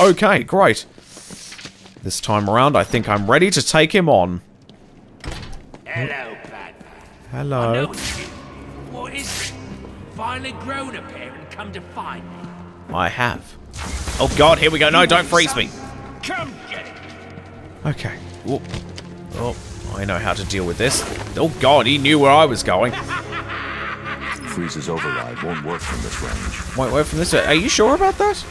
Okay, great. This time around, I think I'm ready to take him on. Hello, Batman. Hello. No, what is it? Finally grown up here and come to find me. I have. Oh god, here we go. No, don't freeze me. Come get it. Okay. Whoop. Oh, I know how to deal with this. Oh god, he knew where I was going. Freeze's override won't work from this range. Wait, wait from this. Are you sure about that?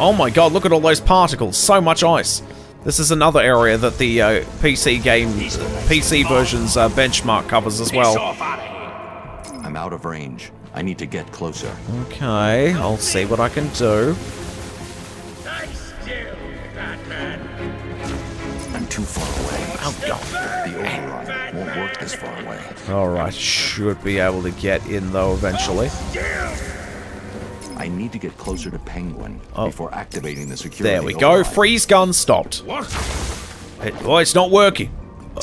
Oh my god, look at all those particles. So much ice. This is another area that the uh, PC game, PC version's uh, benchmark covers as well. off out of here. I'm out of range. I need to get closer. Okay, I'll see what I can do. Stay still, Batman. I'm too far away. Oh god. The override won't work this far away. Alright, should be able to get in though eventually. I need to get closer to Penguin Oh. before activating the security There we go. Freeze gun stopped. What? It, oh, it's not working.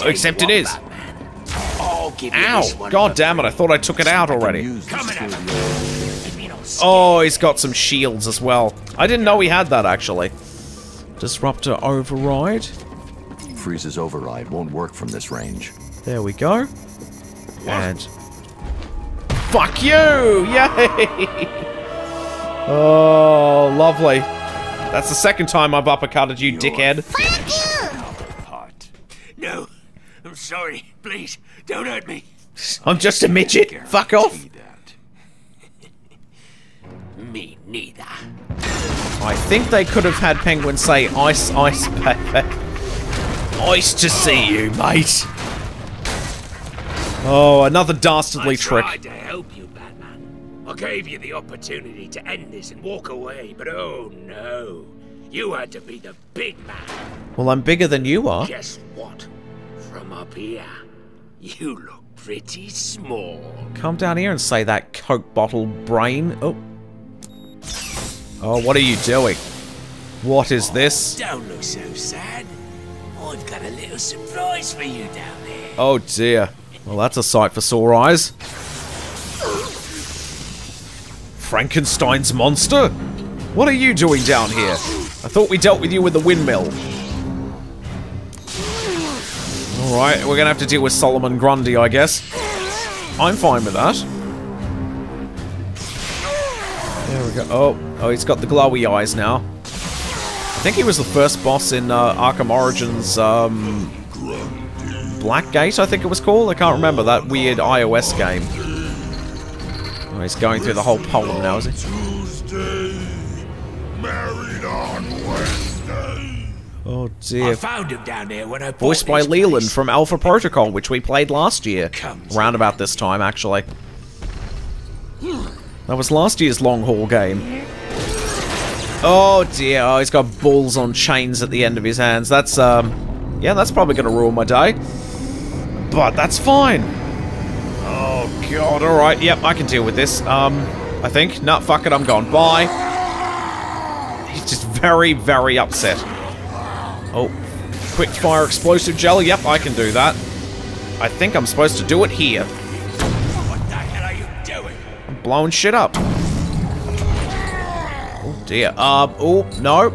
Except it is. I'll give you this Ow! one God damn it, I thought I took it out already. use the Coming at security them. Give me no Oh, he's got some shields as well. I didn't know he had that, actually. Disruptor override. Freeze's override won't work from this range. There we go. And... Fuck you! Yay! Oh, lovely. That's the second time I've uppercutted you, dickhead. Heart. No, I'm sorry. Please, don't hurt me. I'm just a midget. Fuck off. Me neither. I think they could have had Penguin say, ice, ice, Pepe. Nice to see you, mate. Oh, another dastardly I trick. Gave you the opportunity to end this and walk away, but oh no. You had to be the big man. Well, I'm bigger than you are. Guess what? From up here, you look pretty small. Come down here and say that Coke bottle brain. Oh. Oh, what are you doing? What is this? Don't look so sad. I've got a little surprise for you down there. Oh dear. Well, that's a sight for sore eyes. Frankenstein's monster? What are you doing down here? I thought we dealt with you with the windmill. Alright, we're gonna have to deal with Solomon Grundy, I guess. I'm fine with that. There we go. Oh, oh, he's got the glowy eyes now. I think he was the first boss in uh, Arkham Origins, um, Blackgate, I think it was called. I can't remember that weird iOS game. Oh, he's going through the whole poem now, is he? Tuesday, married on Wednesday. Oh I dear. found him down there when I Voiced by Leland place. from Alpha Protocol, which we played last year. Comes Around about this time, actually. That was last year's long haul game. Oh dear, oh, he's got balls on chains at the end of his hands. That's, um, yeah, that's probably going to ruin my day. But that's fine. Oh god, alright, yep, I can deal with this. Um, I think. No, fuck it, I'm gone. Bye. He's just very, very upset. Oh, quick fire explosive gel. Yep, I can do that. I think I'm supposed to do it here. What the hell are you doing? I'm blowing shit up. Oh dear. Um, oh, no.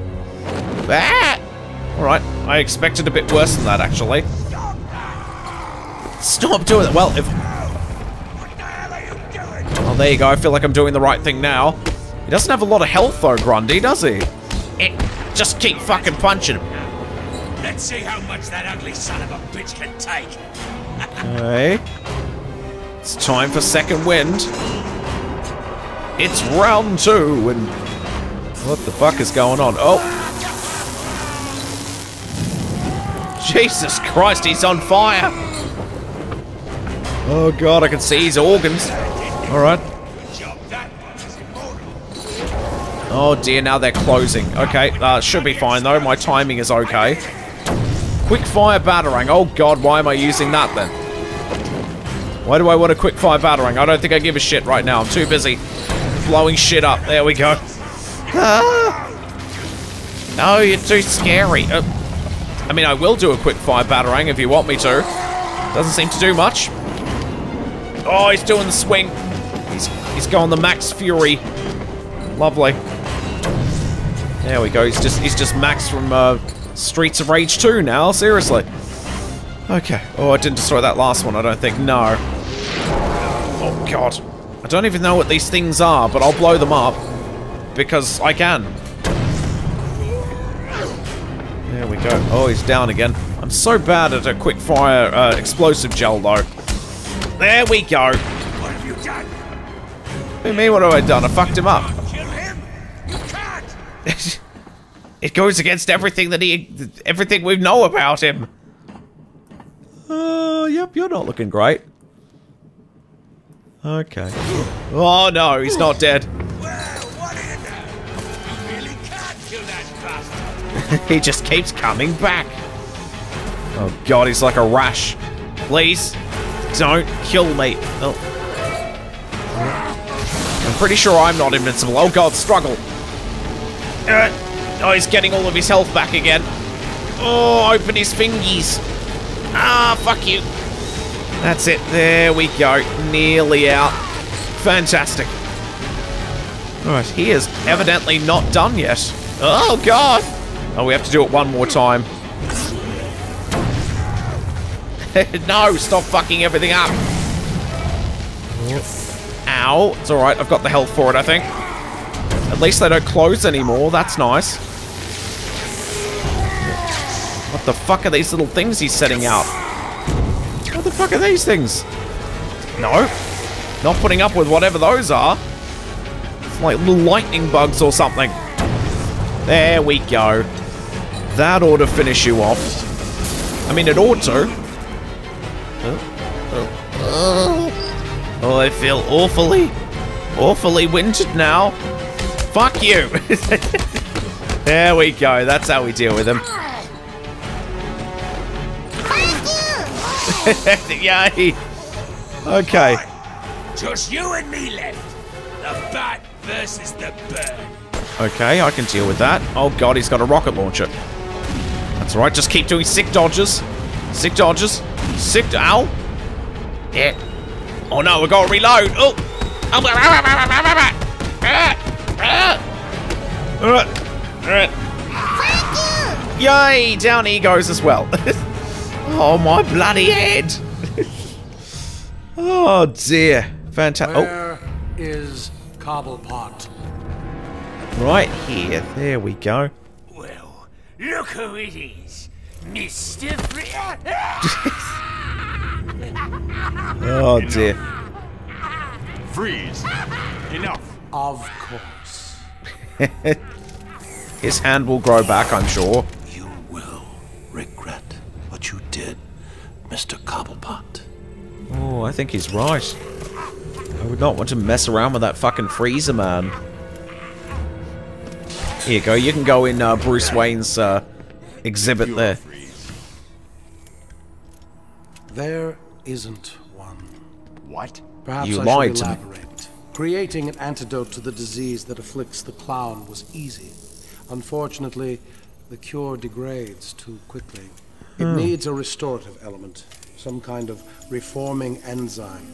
Ah! Alright, I expected a bit worse than that, actually. Stop doing it. Well, if... Oh, there you go. I feel like I'm doing the right thing now. He doesn't have a lot of health, though, Grundy, does he? Eh, just keep fucking punching him. Let's see how much that ugly son of a bitch can take. Okay. It's time for second wind. It's round two, and what the fuck is going on? Oh. Jesus Christ, he's on fire! Oh god, I can see his organs. Alright. Oh dear, now they're closing. Okay, uh, should be fine though. My timing is okay. Quick fire batarang. Oh god, why am I using that then? Why do I want a quick fire batarang? I don't think I give a shit right now. I'm too busy blowing shit up. There we go. Ah. No, you're too scary. Uh, I mean, I will do a quick fire batarang if you want me to. Doesn't seem to do much. Oh, he's doing the swing. He's going the max fury. Lovely. There we go. He's just he's just Max from uh, Streets of Rage 2 now. Seriously. Okay. Oh, I didn't destroy that last one. I don't think. No. Oh god. I don't even know what these things are, but I'll blow them up because I can. There we go. Oh, he's down again. I'm so bad at a quick fire uh, explosive gel though. There we go. What have you done? What do you mean, what have I done? I fucked him up. Kill him? You can't! it goes against everything that he, everything we know about him. Oh, yep, you're not looking great. Okay. Oh no, he's not dead. Well, what do you know? You really can't kill that bastard. he just keeps coming back. Oh god, he's like a rash. Please, don't kill me. Oh. I'm pretty sure I'm not invincible. Oh god, struggle. Uh, oh, he's getting all of his health back again. Oh, open his fingies. Ah, fuck you. That's it. There we go. Nearly out. Fantastic. Alright, he is evidently not done yet. Oh, God! Oh, we have to do it one more time. no, stop fucking everything up. Ow. It's alright, I've got the health for it, I think. At least they don't close anymore. That's nice. What the fuck are these little things he's setting out? What the fuck are these things? No. Not putting up with whatever those are. It's like little lightning bugs or something. There we go. That ought to finish you off. I mean, it ought to. Oh. Oh, I feel awfully, awfully winded now. Fuck you. there we go. That's how we deal with him. Yay. Okay. Just you and me left. The bat versus the bird. Okay, I can deal with that. Oh god, he's got a rocket launcher. That's alright, just keep doing sick dodges. Sick dodges. Sick ow. Yeah. Oh no, we gotta reload. Oh. Alright. Alright. Yay! Down he goes as well. oh my bloody head. oh dear. Fantastic. Oh. Where is Cobblepot? Right here. There we go. Well, look who it is. Mr. Free. Oh dear. Freeze! Enough! Of course. His hand will grow back, I'm sure. You will regret what you did, Mr. Cobblepot. Oh, I think he's right. I would not want to mess around with that fucking freezer man. Here you go. You can go in uh, Bruce Wayne's uh, exhibit there. There isn't one. What? Perhaps You I lied should to me. Creating an antidote to the disease that afflicts the clown was easy. Unfortunately, the cure degrades too quickly. It Hmm. needs a restorative element, some kind of reforming enzyme.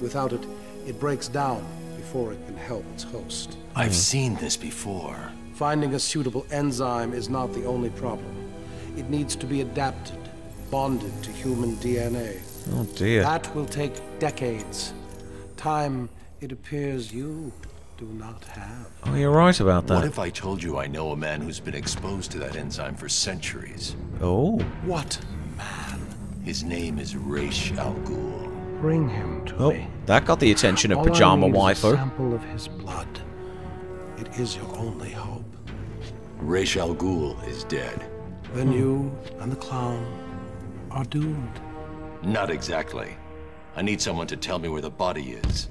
Without it, it breaks down before it can help its host. I've seen this before. Finding a suitable enzyme is not the only problem. It needs to be adapted, bonded to human DNA. Oh dear. That will take decades. Time, it appears you do not have. Oh, you're right about that. What if I told you I know a man who's been exposed to that enzyme for centuries? Oh. What? Man? His name is Ra's al Ghul. Bring him to Oh, me. that got the attention of All I Pajama need is a Waifu. sample of his blood. It is your only hope. Ra's al Ghul is dead. Then you and the clown are doomed. Not exactly. I need someone to tell me where the body is.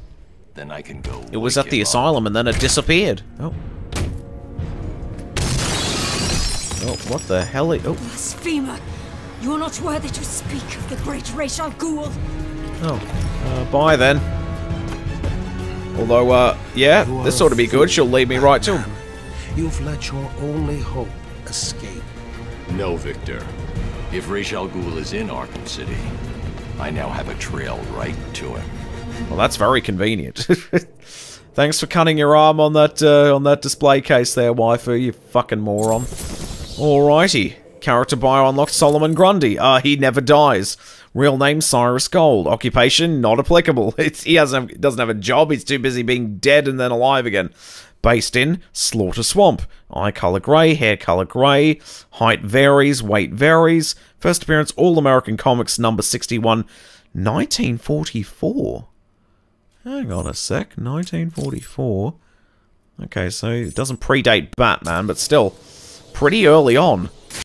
Then I can go. It was at the him up. asylum and then it disappeared. Oh. Oh, what the hell? i- Oh, Blasphemer! You are not worthy to speak of the great Ra's al Ghul. oh. Uh, bye then. Although, uh, yeah, You this ought to be good. She'll lead me right to him. You've let your only hope escape. No, Victor. If Ra's al is in Arkham City, I now have a trail right to him. Well, that's very convenient. Thanks for cutting your arm on that uh, on that display case there, waifu, you fucking moron. Alrighty. Character bio unlocked Solomon Grundy. Uh, he never dies. Real name Cyrus Gold. Occupation not applicable. It's, he hasn't doesn't have a job. He's too busy being dead and then alive again. Based in Slaughter Swamp. Eye color grey, hair color grey. Height varies, weight varies. First appearance All American Comics number 61, 1944. Hang on a sec. 1944. Okay, so it doesn't predate Batman, but still pretty early on.